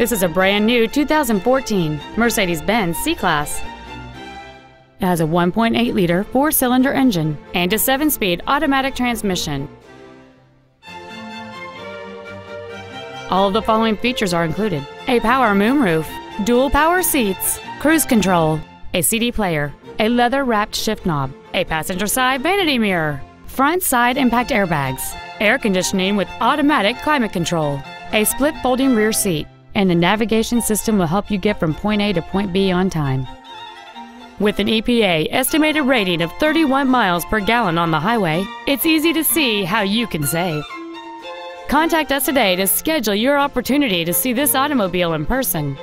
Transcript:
This is a brand new 2014 Mercedes-Benz C-Class. It has a 1.8 liter four cylinder engine and a 7 speed automatic transmission. All of the following features are included a power moonroof, dual power seats, cruise control, a CD player, a leather wrapped shift knob, a passenger side vanity mirror, front side impact airbags, air conditioning with automatic climate control, a split folding rear seat, and the navigation system will help you get from point A to point B on time. With an EPA estimated rating of 31 miles per gallon on the highway, it's easy to see how you can save. Contact us today to schedule your opportunity to see this automobile in person.